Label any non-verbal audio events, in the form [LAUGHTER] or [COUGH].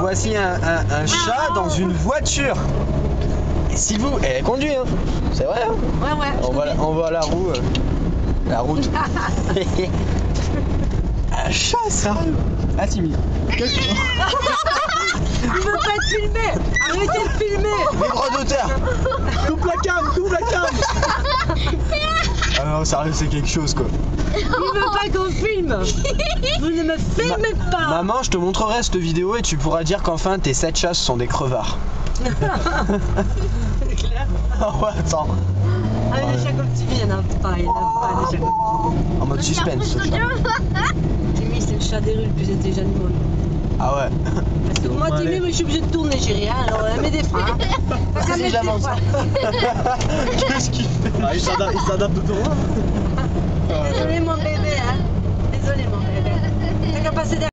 Voici un, un- un chat dans une voiture. Et si vous. Elle conduit, hein. C'est vrai, hein. Ouais, ouais. On voit, la- on voit la roue. euh, la route. [LAUGHS] un chat, sérieux Ah, timide. [LAUGHS] Il veut pas être filmé Arrêtez de filmer Les droits d'auteur Coupe la cam, coupe la cam Ah non, sérieux, c'est quelque chose quoi. Il veut pas qu'on filme Vous ne me filmez pas Maman, je te montrerai cette vidéo et tu pourras dire qu'enfin tes 7 chats sont des crevards. [LAUGHS] C'est clair Ah ouais, attends. Ah, mais les chats comme Timmy, il n'y en a pas, il n'y en a pas des chats comme En mode suspense. Timmy. [LAUGHS] C'est le chat des rues le plus intelligent du monde. Ah ouais. Parce que moi, Timmy, moi, je suis obligée de tourner, j'ai rien, alors elle met des freins. [LAUGHS] Si des il s'adapte il s'adapte au tournoi. Désolé, mon bébé, hein. Désolé, mon bébé.